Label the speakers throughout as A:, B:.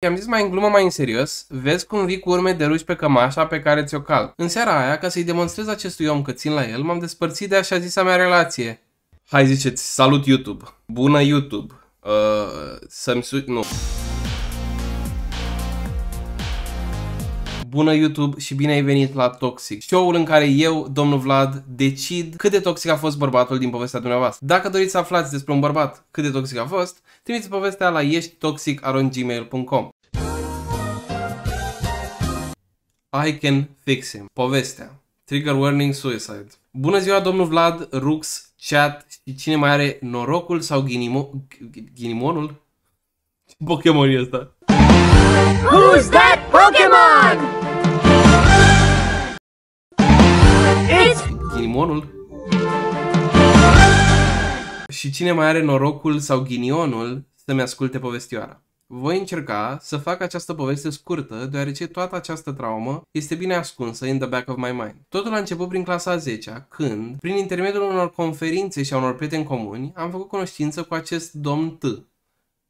A: I-am zis mai în glumă, mai în serios, vezi cum vii cu urme de ruși pe cămașa pe care ți-o cal. În seara aia, ca să-i demonstrez acestui om că țin la el, m-am despărțit de așa zisa mea relație. Hai ziceți, salut YouTube, bună YouTube, uh, să-mi su- nu. Bună YouTube și bine ai venit la Toxic, show-ul în care eu, domnul Vlad, decid cât de toxic a fost bărbatul din povestea dumneavoastră. Dacă doriți să aflați despre un bărbat cât de toxic a fost, trimiteți povestea la eștitoxic.gmail.com I can fix him. Povestea. Trigger warning suicide. Bună ziua, domnul Vlad, Rux, Chat și cine mai are norocul sau ghinimo... ghinimonul? Ce Pokémon e ăsta?
B: Who's that Pokemon? It's
A: Ghinimonul? Și cine mai are norocul sau ghinionul să-mi asculte povestioara. Voi încerca să fac această poveste scurtă, deoarece toată această traumă este bine ascunsă in the back of my mind. Totul a început prin clasa a 10 când, prin intermediul unor conferințe și a unor prieteni comuni, am făcut cunoștință cu acest domn T,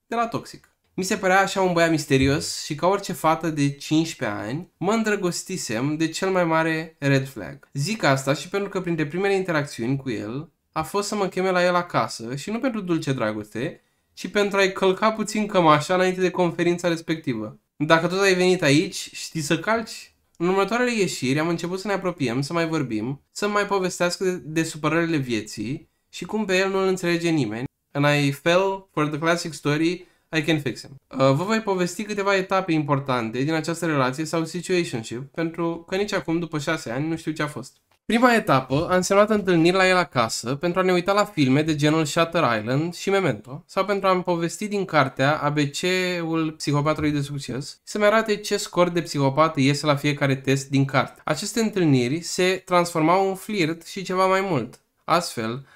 A: de la Toxic. Mi se părea așa un băiat misterios și ca orice fată de 15 ani, mă îndrăgostisem de cel mai mare red flag. Zic asta și pentru că printre primele interacțiuni cu el a fost să mă cheme la el acasă și nu pentru dulce dragoste, ci pentru a-i călca puțin cămașa înainte de conferința respectivă. Dacă tot ai venit aici, știi să calci? În următoarele ieșiri am început să ne apropiem, să mai vorbim, să mai povestească de, de supărările vieții și cum pe el nu-l înțelege nimeni. And I fell for the classic story I can fix him. Uh, vă voi povesti câteva etape importante din această relație sau situationship, pentru că nici acum, după șase ani, nu știu ce a fost. Prima etapă a însemnat întâlniri la el acasă pentru a ne uita la filme de genul Shutter Island și Memento sau pentru a-mi povesti din cartea ABC-ul psihopatului de succes să-mi arate ce scor de psihopat iese la fiecare test din carte. Aceste întâlniri se transformau în flirt și ceva mai mult. Astfel,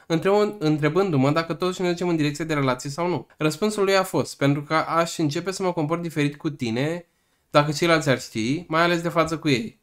A: întrebându-mă dacă toți ne ducem în direcție de relație sau nu. Răspunsul lui a fost, pentru că aș începe să mă comport diferit cu tine dacă ceilalți ar ști, mai ales de față cu ei.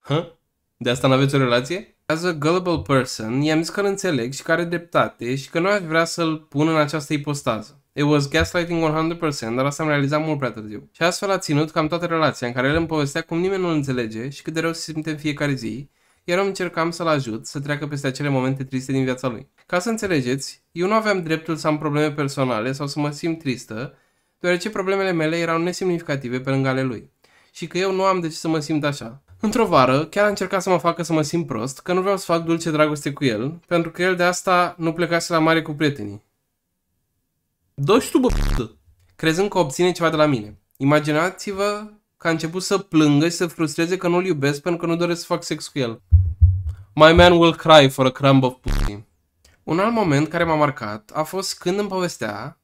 A: Hă? De asta n-aveți o relație? As a gullible person, i-am zis că îl înțeleg și că are dreptate și că nu aș vrea să-l pun în această ipostază. It was gaslighting 100%, dar asta am realizat mult prea târziu. Și astfel a ținut cam toată relația în care el îmi povestea cum nimeni nu-l înțelege și cât de rău se simte în fiecare zi, iar eu încercam să-l ajut să treacă peste acele momente triste din viața lui. Ca să înțelegeți, eu nu aveam dreptul să am probleme personale sau să mă simt tristă, deoarece problemele mele erau nesemnificative pe lângă ale lui. Și că eu nu am de ce să mă simt așa. Într-o vară, chiar a încercat să mă facă să mă simt prost, că nu vreau să fac dulce dragoste cu el, pentru că el de asta nu plecase la mare cu prietenii. Dă și tu, bă, p***ă! Crezând că obține ceva de la mine. Imaginați-vă că a început să plângă și să frustreze că nu-l iubesc pentru că nu doresc să fac sex cu el. My man will cry for a crumb of pussy. Un alt moment care m-a marcat a fost când îmi povestea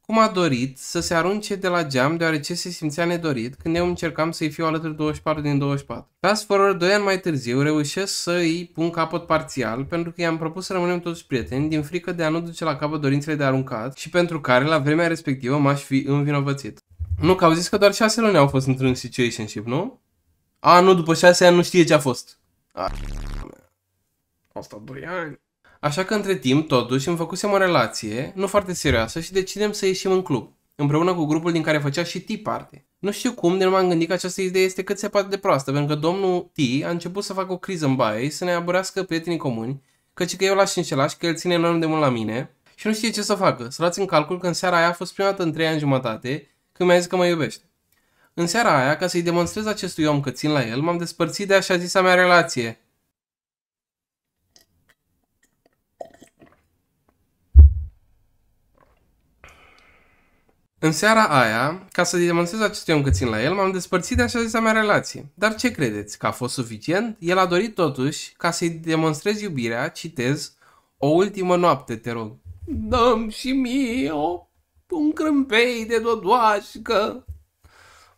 A: cum a dorit să se arunce de la geam deoarece se simțea nedorit când eu încercam să-i fiu alături 24 din 24. Fast forward 2 ani mai târziu reușesc să îi pun capăt parțial pentru că i-am propus să rămânem toți prieteni din frică de a nu duce la capăt dorințele de aruncat și pentru care la vremea respectivă m-aș fi învinovățit. Nu, că au zis că doar 6 luni au fost într-un situationship, nu? A, nu, după 6 ani nu știe ce a fost. A, asta 2 ani. Așa că între timp, totuși, îmi făcusem o relație, nu foarte serioasă, și decidem să ieșim în club, împreună cu grupul din care făcea și T parte. Nu știu cum, de nu m-am gândit că această idee este cât se poate de proastă, pentru că domnul T a început să facă o criză în baie să ne aburească prietenii comuni, căci că eu l-aș înșela și că el ține enorm de mult la mine și nu știe ce să facă. Să luați în calcul că în seara aia a fost prima dată în 3 ani jumătate când mi-a zis că mă iubește. În seara aia, ca să-i demonstrez acestui om că țin la el, m-am despărțit de așa zisa mea relație. În seara aia, ca să demonstrez acestui om că țin la el, m-am despărțit de așa zisa mea relație. Dar ce credeți? Că a fost suficient? El a dorit totuși ca să-i demonstrez iubirea, citez, o ultimă noapte, te rog. Dăm și mie o, un crâmpei de dodoașcă,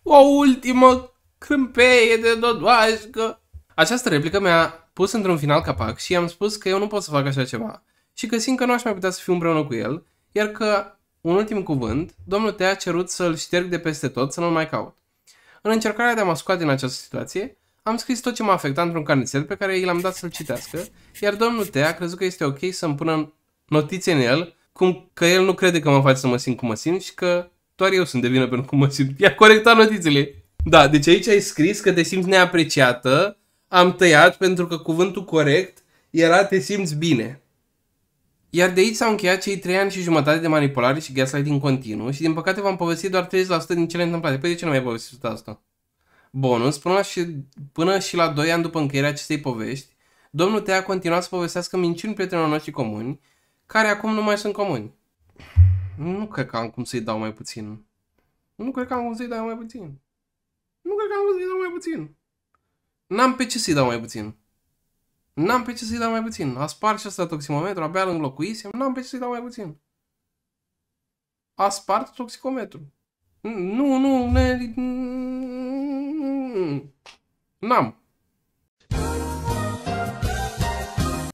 A: o ultimă crâmpeie de dodoașcă. Această replică mi-a pus într-un final capac și i-am spus că eu nu pot să fac așa ceva și că simt că nu aș mai putea să fiu împreună cu el, iar că un ultim cuvânt, domnul te a cerut să-l șterg de peste tot, să nu-l mai caut. În încercarea de a mă scoate din această situație, am scris tot ce m-a afectat într-un carnețel pe care i l-am dat să-l citească, iar domnul T a crezut că este ok să-mi pună notițe în el, cum că el nu crede că mă face să mă simt cum mă simt și că doar eu sunt de vină pentru cum mă simt. I-a corectat notițele. Da, deci aici ai scris că te simți neapreciată, am tăiat pentru că cuvântul corect era te simți bine. Iar de aici s-au încheiat cei 3 ani și jumătate de manipulare și gaslighting continuu și din păcate v-am povestit doar 30% din cele întâmplate. Păi de ce nu mai povestit asta? Bonus, până, la și, până și la 2 ani după încheierea acestei povești, domnul Tea a continuat să povestească minciuni prietenilor noștri comuni, care acum nu mai sunt comuni. Nu cred că am cum să-i dau mai puțin. Nu cred că am cum să-i dau mai puțin. Nu cred că am cum să-i dau mai puțin. N-am pe ce să-i dau mai puțin. N-am pe ce să-i dau mai puțin. A spart și ăsta toxicometru, abia îl înlocuisem, n-am pe ce să-i dau mai puțin. A spart toxicometru. Nu, nu, ne... N-am.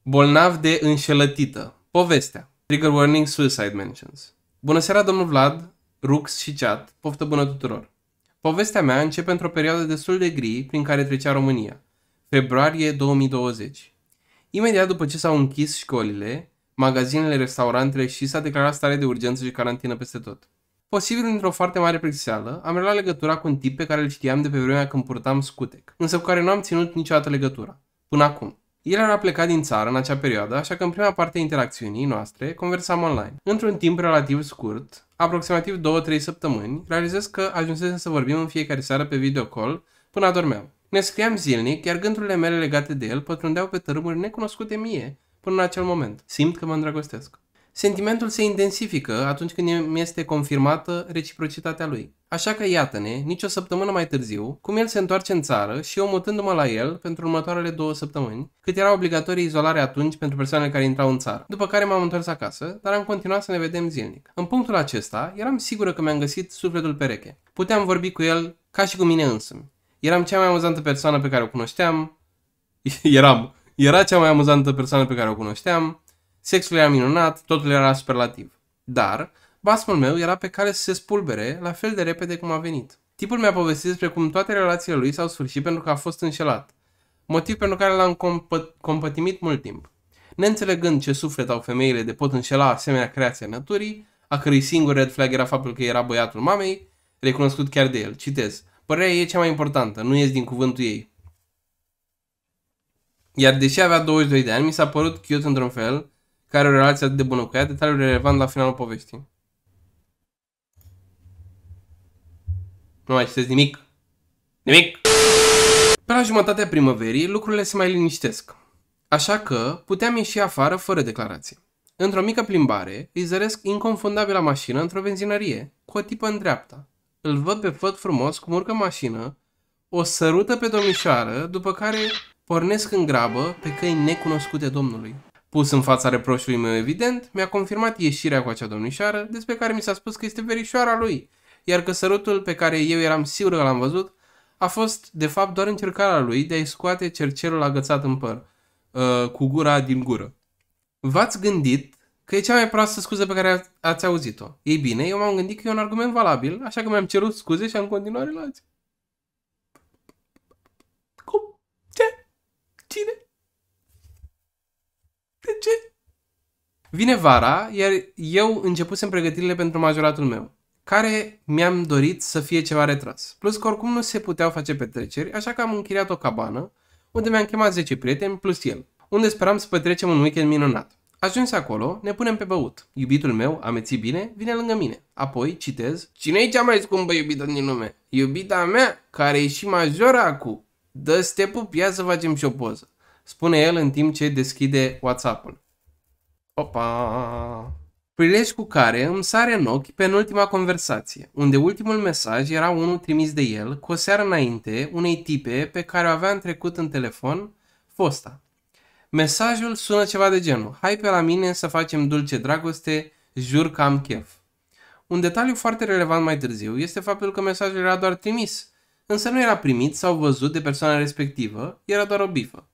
A: Bolnav de înșelătită. Povestea. Trigger warning, suicide mentions. Bună seara, domnul Vlad, Rux și chat. Poftă bună tuturor. Povestea mea începe într-o perioadă destul de gri prin care trecea România. Februarie 2020. Imediat după ce s-au închis școlile, magazinele, restaurantele și s-a declarat stare de urgență și carantină peste tot. Posibil într-o foarte mare plictiseală, am reluat legătura cu un tip pe care îl știam de pe vremea când purtam scutec, însă cu care nu am ținut niciodată legătura. Până acum. El era plecat din țară în acea perioadă, așa că în prima parte a interacțiunii noastre conversam online. Într-un timp relativ scurt, aproximativ 2-3 săptămâni, realizez că ajunsesem să vorbim în fiecare seară pe videocall până adormeam. Ne scriam zilnic, iar gândurile mele legate de el pătrundeau pe tărâmuri necunoscute mie până în acel moment. Simt că mă îndrăgostesc. Sentimentul se intensifică atunci când mi este confirmată reciprocitatea lui. Așa că iată-ne, nici o săptămână mai târziu, cum el se întoarce în țară și eu mutându-mă la el pentru următoarele două săptămâni, cât era obligatorie izolare atunci pentru persoanele care intrau în țară. După care m-am întors acasă, dar am continuat să ne vedem zilnic. În punctul acesta, eram sigură că mi-am găsit sufletul pereche. Puteam vorbi cu el ca și cu mine însumi. Eram cea mai amuzantă persoană pe care o cunoșteam. Eram. Era cea mai amuzantă persoană pe care o cunoșteam. Sexul era minunat, totul era superlativ. Dar, basmul meu era pe care să se spulbere la fel de repede cum a venit. Tipul mi-a povestit despre cum toate relațiile lui s-au sfârșit pentru că a fost înșelat. Motiv pentru care l-am compă- compătimit mult timp. Neînțelegând ce suflet au femeile de pot înșela asemenea creația naturii, a cărui singur red flag era faptul că era băiatul mamei, recunoscut chiar de el. Citez. Părerea e cea mai importantă, nu ies din cuvântul ei. Iar deși avea 22 de ani, mi s-a părut cute într-un fel, care are o relație atât de bună cu ea, detaliul relevant la finalul poveștii. Nu mai citesc nimic. Nimic! Pe la jumătatea primăverii, lucrurile se mai liniștesc. Așa că puteam ieși afară fără declarație. Într-o mică plimbare, îi zăresc inconfundabilă mașină într-o benzinărie, cu o tipă în dreapta. Îl văd pe făt frumos cum urcă mașină, o sărută pe domnișoară, după care pornesc în grabă pe căi necunoscute domnului. Pus în fața reproșului meu evident, mi-a confirmat ieșirea cu acea domnișoară, despre care mi s-a spus că este verișoara lui, iar că sărutul pe care eu eram sigur că l-am văzut a fost, de fapt, doar încercarea lui de a-i scoate cercelul agățat în păr, uh, cu gura din gură. V-ați gândit că e cea mai proastă scuză pe care ați auzit-o. Ei bine, eu m-am gândit că e un argument valabil, așa că mi-am cerut scuze și am continuat relația. Cum? Ce? Cine? De ce? Vine vara, iar eu începusem pregătirile pentru majoratul meu, care mi-am dorit să fie ceva retras. Plus că oricum nu se puteau face petreceri, așa că am închiriat o cabană, unde mi-am chemat 10 prieteni plus el, unde speram să petrecem un weekend minunat. Ajuns acolo, ne punem pe băut. Iubitul meu, amețit bine, vine lângă mine. Apoi, citez, Cine e cea mai scumpă iubită din lume? Iubita mea, care e și majoră acum. Dă stepul, ia să facem și o poză. Spune el în timp ce deschide WhatsApp-ul. Opa! Prilej cu care îmi sare în ochi penultima conversație, unde ultimul mesaj era unul trimis de el cu o seară înainte unei tipe pe care o avea în trecut în telefon, fosta. Mesajul sună ceva de genul, hai pe la mine să facem dulce dragoste, jur că am chef. Un detaliu foarte relevant mai târziu este faptul că mesajul era doar trimis, însă nu era primit sau văzut de persoana respectivă, era doar o bifă.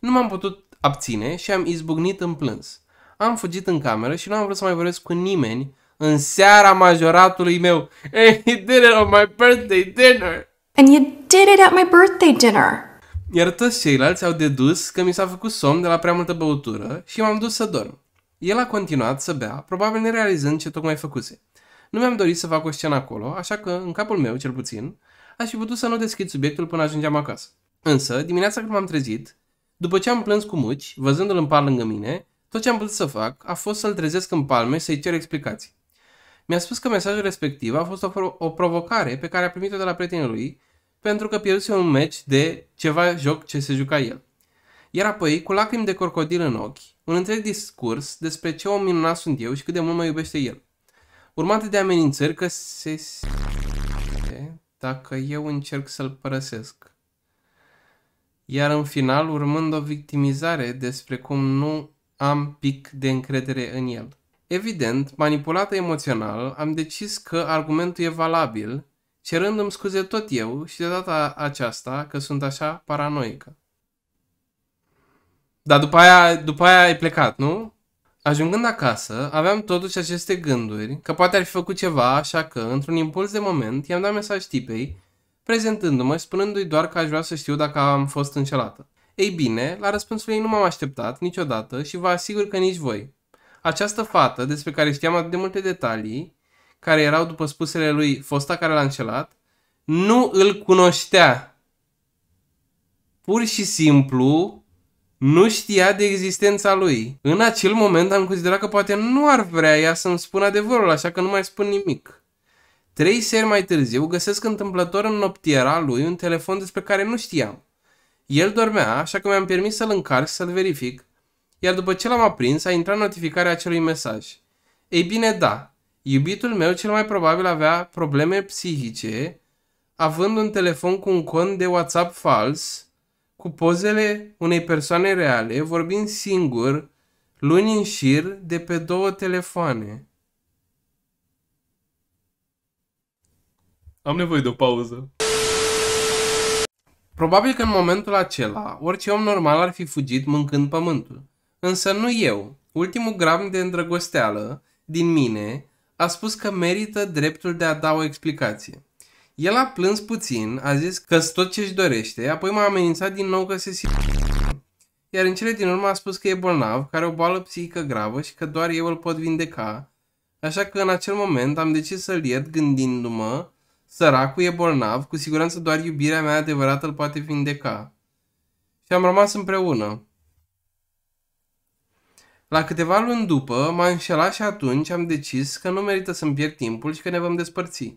A: Nu m-am putut abține și am izbucnit în plâns. Am fugit în cameră și nu am vrut să mai vorbesc cu nimeni în seara majoratului meu. And he did it on my birthday dinner.
C: And you did it at my birthday dinner.
A: Iar toți ceilalți au dedus că mi s-a făcut somn de la prea multă băutură și m-am dus să dorm. El a continuat să bea, probabil nerealizând ce tocmai făcuse. Nu mi-am dorit să fac o scenă acolo, așa că, în capul meu, cel puțin, aș fi putut să nu deschid subiectul până ajungeam acasă. Însă, dimineața când m-am trezit, după ce am plâns cu muci, văzându-l în par lângă mine, tot ce am putut să fac a fost să-l trezesc în palme și să-i cer explicații. Mi-a spus că mesajul respectiv a fost o, pro- o provocare pe care a primit-o de la prietenul lui pentru că pierduse un meci de ceva joc ce se juca el. Iar apoi, cu lacrimi de crocodil în ochi, un întreg discurs despre ce om minunat sunt eu și cât de mult mă iubește el. Urmate de amenințări că se dacă eu încerc să-l părăsesc. Iar în final, urmând o victimizare despre cum nu am pic de încredere în el. Evident, manipulată emoțional, am decis că argumentul e valabil, cerându-mi scuze tot eu și de data aceasta că sunt așa paranoică. Dar după aia, după aia ai plecat, nu? Ajungând acasă, aveam totuși aceste gânduri că poate ar fi făcut ceva, așa că, într-un impuls de moment, i-am dat mesaj tipei, prezentându-mă și spunându-i doar că aș vrea să știu dacă am fost înșelată. Ei bine, la răspunsul ei nu m-am așteptat niciodată și vă asigur că nici voi. Această fată, despre care știam atât de multe detalii, care erau după spusele lui fosta care l-a înșelat, nu îl cunoștea. Pur și simplu nu știa de existența lui. În acel moment am considerat că poate nu ar vrea ea să-mi spună adevărul, așa că nu mai spun nimic. Trei seri mai târziu găsesc întâmplător în noptiera lui un telefon despre care nu știam. El dormea, așa că mi-am permis să-l încarc și să-l verific, iar după ce l-am aprins a intrat notificarea acelui mesaj. Ei bine, da, iubitul meu cel mai probabil avea probleme psihice, având un telefon cu un cont de WhatsApp fals, cu pozele unei persoane reale, vorbind singur, luni în șir, de pe două telefoane. Am nevoie de o pauză. Probabil că în momentul acela, orice om normal ar fi fugit mâncând pământul. Însă nu eu. Ultimul gram de îndrăgosteală din mine a spus că merită dreptul de a da o explicație. El a plâns puțin, a zis că tot ce își dorește, apoi m-a amenințat din nou că se simte. Iar în cele din urmă a spus că e bolnav, că are o boală psihică gravă și că doar eu îl pot vindeca. Așa că în acel moment am decis să-l iert gândindu-mă, săracul e bolnav, cu siguranță doar iubirea mea adevărată îl poate vindeca. Și am rămas împreună. La câteva luni după, m-a înșelat și atunci am decis că nu merită să-mi pierd timpul și că ne vom despărți.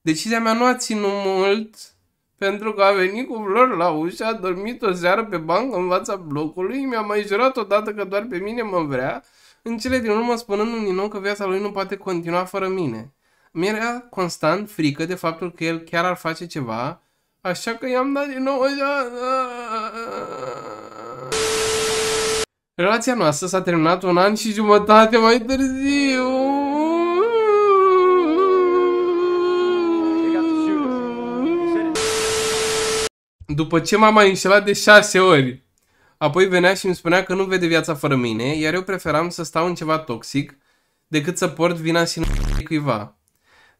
A: Decizia mea nu a ținut mult, pentru că a venit cu flori la ușă, a dormit o seară pe bancă în fața blocului, mi-a mai jurat odată că doar pe mine mă vrea, în cele din urmă spunându-mi din nou că viața lui nu poate continua fără mine. Mi-era constant frică de faptul că el chiar ar face ceva, așa că i-am dat din nou așa... Relația noastră s-a terminat un an și jumătate mai târziu. După ce m-a mai înșelat de șase ori. Apoi venea și îmi spunea că nu vede viața fără mine, iar eu preferam să stau în ceva toxic decât să port vina și cuiva.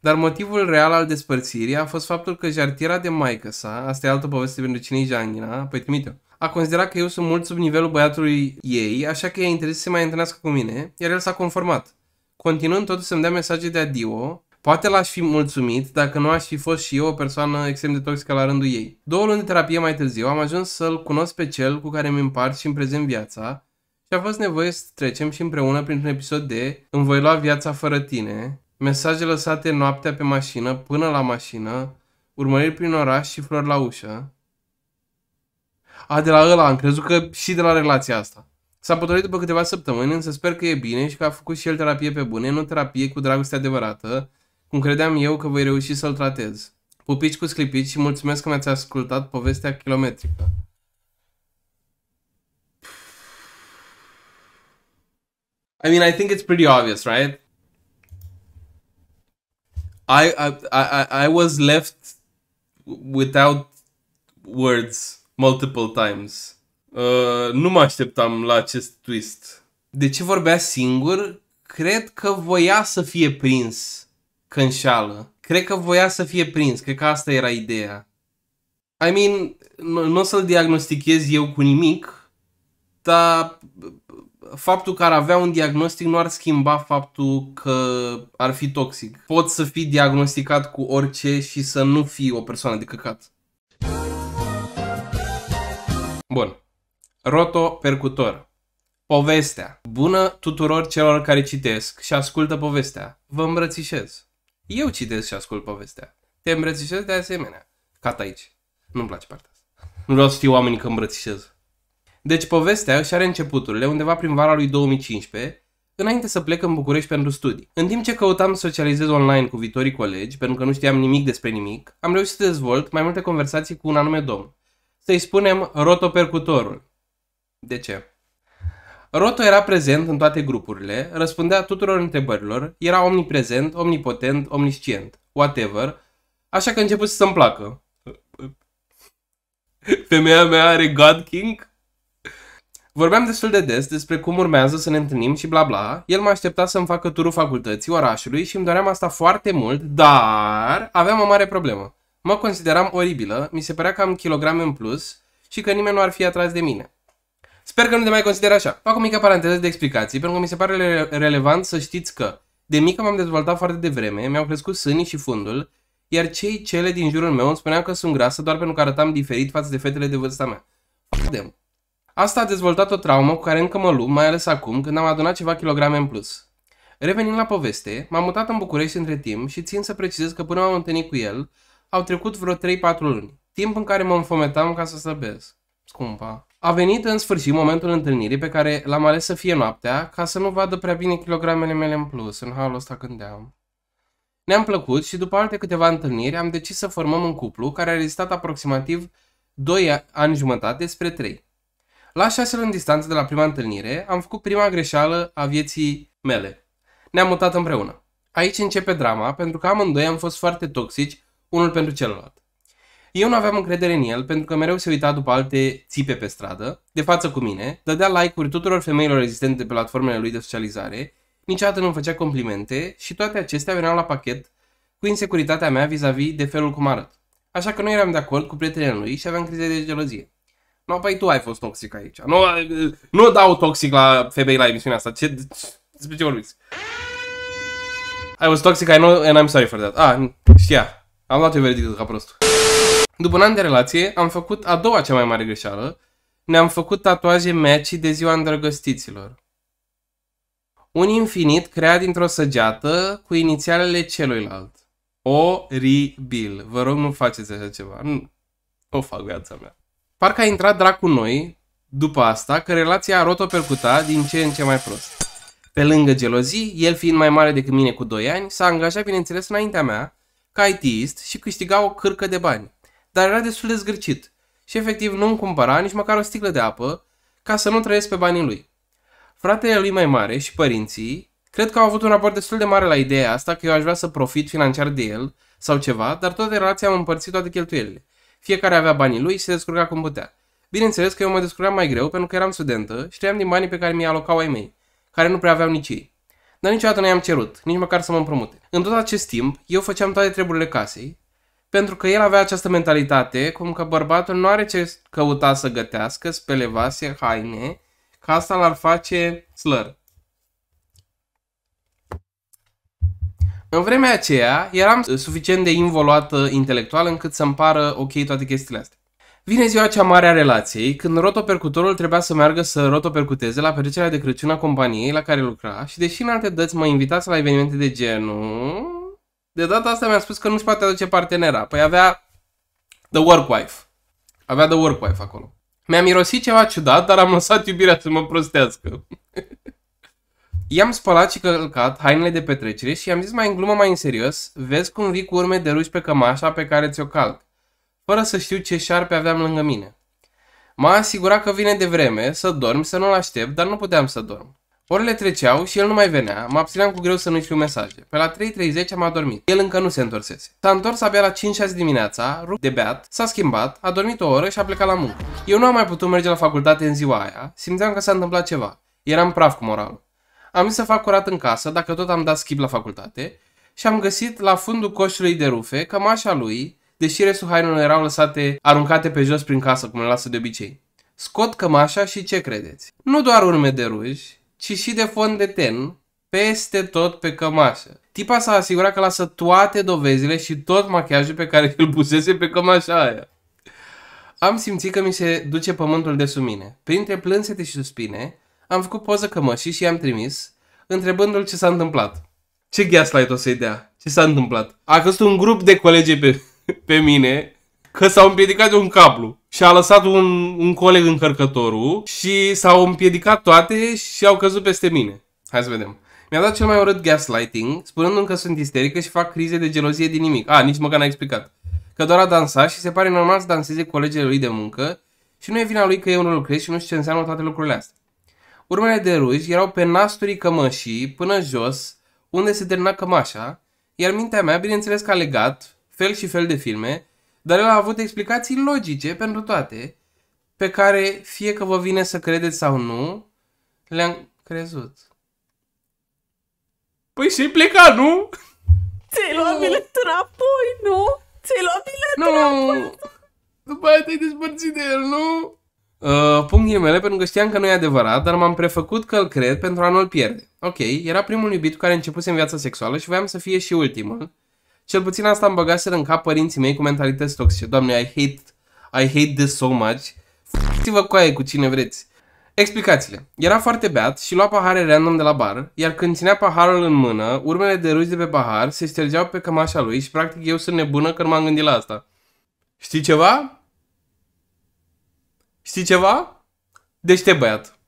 A: Dar motivul real al despărțirii a fost faptul că jartiera de maică sa, asta e altă poveste pentru cine-i Jangina, păi trimite-o, a considerat că eu sunt mult sub nivelul băiatului ei, așa că i-a interes să se mai întâlnească cu mine, iar el s-a conformat. Continuând totuși să-mi dea mesaje de adio, poate l-aș fi mulțumit dacă nu aș fi fost și eu o persoană extrem de toxică la rândul ei. Două luni de terapie mai târziu am ajuns să-l cunosc pe cel cu care mi împart și în prezent viața și a fost nevoie să trecem și împreună printr-un episod de Îmi voi lua viața fără tine, mesaje lăsate noaptea pe mașină până la mașină, urmăriri prin oraș și flori la ușă. A, de la ăla, am crezut că și de la relația asta. S-a potolit după câteva săptămâni, însă sper că e bine și că a făcut și el terapie pe bune, nu terapie cu dragoste adevărată, cum credeam eu că voi reuși să-l tratez. Pupici cu sclipici și mulțumesc că mi-ați ascultat povestea kilometrică. I mean, I think it's pretty obvious, right? I I I, I was left without words multiple times. Uh, nu mă așteptam la acest twist. De ce vorbea singur? Cred că voia să fie prins că înșală. Cred că voia să fie prins. Cred că asta era ideea. I mean, nu, nu o să-l diagnostichez eu cu nimic, dar faptul că ar avea un diagnostic nu ar schimba faptul că ar fi toxic. Poți să fii diagnosticat cu orice și să nu fii o persoană de căcat. Bun. Roto-percutor. Povestea. Bună tuturor celor care citesc și ascultă povestea. Vă îmbrățișez. Eu citesc și ascult povestea. Te îmbrățișez de asemenea. Cat aici. Nu-mi place partea asta. Nu vreau să știu oamenii că îmbrățișez. Deci povestea își are începuturile undeva prin vara lui 2015, înainte să plec în București pentru studii. În timp ce căutam să socializez online cu viitorii colegi, pentru că nu știam nimic despre nimic, am reușit să dezvolt mai multe conversații cu un anume domn. Să-i spunem rotopercutorul. De ce? Roto era prezent în toate grupurile, răspundea tuturor întrebărilor, era omniprezent, omnipotent, omniscient, whatever, așa că a început să-mi placă. Femeia mea are God King? Vorbeam destul de des despre cum urmează să ne întâlnim și bla bla. El m-a așteptat să-mi facă turul facultății, orașului și îmi doream asta foarte mult, dar aveam o mare problemă. Mă consideram oribilă, mi se părea că am kilograme în plus și că nimeni nu ar fi atras de mine. Sper că nu te mai consider așa. Fac o mică paranteză de explicații, pentru că mi se pare re- relevant să știți că de mică m-am dezvoltat foarte devreme, mi-au crescut sânii și fundul, iar cei cele din jurul meu îmi spuneau că sunt grasă doar pentru că arătam diferit față de fetele de vârsta mea. Vedem. Asta a dezvoltat o traumă cu care încă mă lupt, mai ales acum, când am adunat ceva kilograme în plus. Revenind la poveste, m-am mutat în București între timp și țin să precizez că până m-am întâlnit cu el, au trecut vreo 3-4 luni. Timp în care mă înfometam ca să slăbesc. Scumpa. A venit în sfârșit momentul întâlnirii pe care l-am ales să fie noaptea, ca să nu vadă prea bine kilogramele mele în plus, în halul ăsta gândeam. Ne-am plăcut și după alte câteva întâlniri am decis să formăm un cuplu care a rezistat aproximativ 2 ani jumătate spre 3. La șase luni distanță de la prima întâlnire, am făcut prima greșeală a vieții mele. Ne-am mutat împreună. Aici începe drama, pentru că amândoi am fost foarte toxici unul pentru celălalt. Eu nu aveam încredere în el pentru că mereu se uita după alte țipe pe stradă, de față cu mine, dădea like-uri tuturor femeilor existente pe platformele lui de socializare, niciodată nu făcea complimente și toate acestea veneau la pachet cu insecuritatea mea vis-a-vis de felul cum arăt. Așa că nu eram de acord cu prietenii lui și aveam crize de gelozie. No, păi tu ai fost toxic aici. Nu, nu dau toxic la femei la emisiunea asta. Ce, despre ce vorbiți? I was toxic, I know, and I'm sorry for that. Ah, știa. Am luat eu verdictul ca prostul. După un an de relație, am făcut a doua cea mai mare greșeală. Ne-am făcut tatuaje matchy de ziua îndrăgostiților. Un infinit creat dintr-o săgeată cu inițialele celuilalt. Oribil. Vă rog, nu faceți așa ceva. Nu, o fac viața mea. Parcă a intrat dracu noi, după asta, că relația a rotopercutat din ce în ce mai prost. Pe lângă gelozii, el fiind mai mare decât mine cu 2 ani, s-a angajat, bineînțeles, înaintea mea, ca ITist și câștiga o cârcă de bani. Dar era destul de zgârcit și efectiv nu îmi cumpăra nici măcar o sticlă de apă ca să nu trăiesc pe banii lui. Fratele lui mai mare și părinții cred că au avut un raport destul de mare la ideea asta că eu aș vrea să profit financiar de el sau ceva, dar toată relația am împărțit toate cheltuielile. Fiecare avea banii lui și se descurca cum putea. Bineînțeles că eu mă descurcam mai greu pentru că eram studentă și trăiam din banii pe care mi-i alocau ai mei, care nu prea aveau nici ei. Dar niciodată nu i-am cerut, nici măcar să mă împrumute. În tot acest timp, eu făceam toate treburile casei, pentru că el avea această mentalitate, cum că bărbatul nu are ce căuta să gătească, spele vase, haine, că asta l-ar face slăr. În vremea aceea, eram suficient de involuată intelectual încât să-mi pară ok toate chestiile astea. Vine ziua cea mare a relației, când rotopercutorul trebuia să meargă să rotopercuteze la petrecerea de Crăciun a companiei la care lucra și deși în alte dăți mă invitați la evenimente de genul, de data asta mi-a spus că nu-și poate aduce partenera. Păi avea The Work Wife. Avea The Work Wife acolo. Mi-a mirosit ceva ciudat, dar am lăsat iubirea să mă prostească. I-am spălat și călcat hainele de petrecere și i-am zis mai în glumă, mai în serios, vezi cum vii cu urme de ruși pe cămașa pe care ți-o calc, fără să știu ce șarpe aveam lângă mine. M-a asigurat că vine de vreme, să dorm, să nu-l aștept, dar nu puteam să dorm. Orele treceau și el nu mai venea, mă abțineam cu greu să nu-i scriu mesaje. Pe la 3.30 am adormit. El încă nu se întorsese. S-a întors abia la 5-6 dimineața, rupt de beat, s-a schimbat, a dormit o oră și a plecat la muncă. Eu nu am mai putut merge la facultate în ziua aia, simțeam că s-a întâmplat ceva. Eram praf cu moralul. Am zis să fac curat în casă, dacă tot am dat skip la facultate, și am găsit la fundul coșului de rufe cămașa lui, deși restul hainelor erau lăsate aruncate pe jos prin casă, cum le lasă de obicei. Scot cămașa și ce credeți? Nu doar urme de ruj, ci și de fond de ten, peste tot pe cămașă. Tipa s-a asigurat că lasă toate dovezile și tot machiajul pe care îl pusese pe cămașa aia. Am simțit că mi se duce pământul de sub mine. Printre plânsete și suspine, am făcut poză cămășii și i-am trimis, întrebându-l ce s-a întâmplat. Ce gaslight o să-i dea? Ce s-a întâmplat? A căzut un grup de colegi pe, pe mine că s-au împiedicat de un cablu și a lăsat un, un coleg încărcătorul și s-au împiedicat toate și au căzut peste mine. Hai să vedem. Mi-a dat cel mai urât gaslighting, spunându-mi că sunt isterică și fac crize de gelozie din nimic. A, nici măcar n-a explicat. Că doar a dansat și se pare normal să danseze colegele lui de muncă și nu e vina lui că eu nu lucrez și nu știu ce înseamnă toate lucrurile astea. Urmele de ruși erau pe nasturii cămășii până jos, unde se termina cămașa, iar mintea mea, bineînțeles că a legat fel și fel de filme, dar el a avut explicații logice pentru toate, pe care, fie că vă vine să credeți sau nu, le-am crezut. Păi și pleca, nu?
D: Ți-ai luat biletul înapoi, nu? Ți-ai luat biletul
A: Nu!
D: înapoi.
A: După aia te-ai despărțit de el, nu? Uh, pun ghilimele pentru că știam că nu e adevărat, dar m-am prefăcut că îl cred pentru a nu-l pierde. Ok, era primul iubit cu care începuse în viața sexuală și voiam să fie și ultimul. Cel puțin asta îmi băgaseră în cap părinții mei cu mentalități toxice. Doamne, I hate, I hate this so much. F***vă cu aia cu cine vreți. Explicațiile. Era foarte beat și lua pahare random de la bar, iar când ținea paharul în mână, urmele de ruși de pe pahar se ștergeau pe cămașa lui și practic eu sunt nebună că nu m-am gândit la asta. Știi ceva? Știi ceva? Deștept băiat.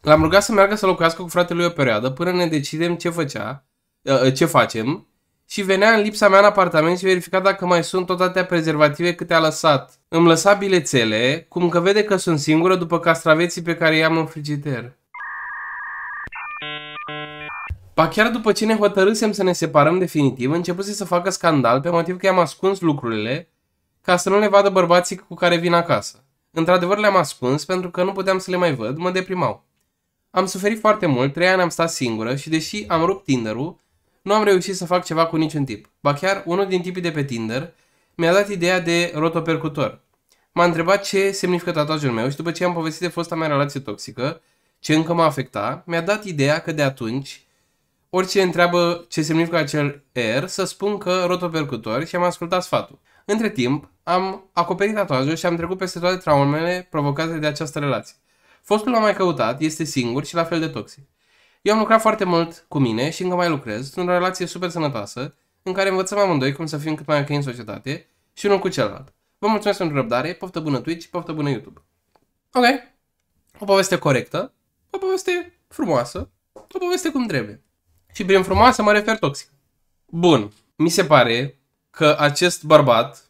A: L-am rugat să meargă să locuiască cu fratele lui o perioadă până ne decidem ce făcea, uh, ce facem și venea în lipsa mea în apartament și verifica dacă mai sunt tot atâtea prezervative câte a lăsat. Îmi lăsa bilețele, cum că vede că sunt singură după castraveții pe care i-am în frigider. Ba chiar după ce ne hotărâsem să ne separăm definitiv, începuse să facă scandal pe motiv că i-am ascuns lucrurile ca să nu le vadă bărbații cu care vin acasă. Într-adevăr le-am ascuns pentru că nu puteam să le mai văd, mă deprimau. Am suferit foarte mult, trei ani am stat singură și deși am rupt Tinder-ul, nu am reușit să fac ceva cu niciun tip. Ba chiar unul din tipii de pe Tinder mi-a dat ideea de rotopercutor. M-a întrebat ce semnifică tatuajul meu și după ce am povestit de fosta mea relație toxică, ce încă mă afecta, mi-a dat ideea că de atunci, orice întreabă ce semnifică acel R, să spun că rotopercutor și am ascultat sfatul. Între timp, am acoperit tatuajul și am trecut peste toate traumele provocate de această relație. Fostul l-a mai căutat, este singur și la fel de toxic. Eu am lucrat foarte mult cu mine și încă mai lucrez într-o relație super sănătoasă, în care învățăm amândoi cum să fim cât mai ok în societate și unul cu celălalt. Vă mulțumesc pentru răbdare, poftă bună Twitch, poftă bună YouTube. Ok, o poveste corectă, o poveste frumoasă, o poveste cum trebuie. Și prin frumoasă mă refer toxic. Bun, mi se pare că acest bărbat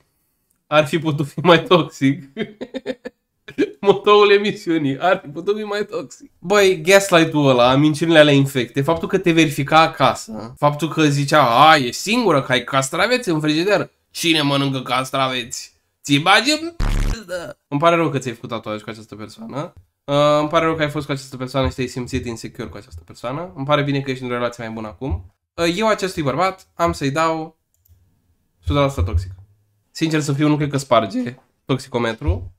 A: ar fi putut fi mai toxic. Motoul emisiunii ar fi putut fi mai toxic. Băi, gaslight-ul ăla, minciunile alea infecte, faptul că te verifica acasă, faptul că zicea, a, e singură că ai castraveți în frigider. Cine mănâncă castraveți? Ți bagi în p***ă. Îmi pare rău că ți-ai făcut tatuaj cu această persoană. Uh, îmi pare rău că ai fost cu această persoană și te-ai simțit insecure cu această persoană. Îmi pare bine că ești într-o relație mai bună acum. Uh, eu acestui bărbat am să-i dau 100% toxic. Sincer să fiu, nu cred că sparge toxicometru,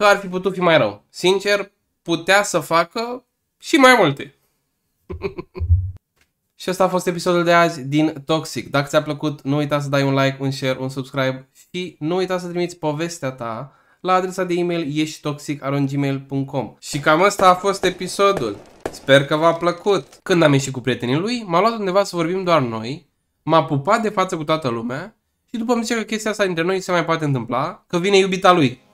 A: că ar fi putut fi mai rău. Sincer, putea să facă și mai multe. și ăsta a fost episodul de azi din Toxic. Dacă ți-a plăcut, nu uita să dai un like, un share, un subscribe și nu uita să trimiți povestea ta la adresa de e-mail eștitoxic.gmail.com Și cam ăsta a fost episodul. Sper că v-a plăcut. Când am ieșit cu prietenii lui, m-a luat undeva să vorbim doar noi, m-a pupat de față cu toată lumea și după îmi zice că chestia asta dintre noi se mai poate întâmpla, că vine iubita lui.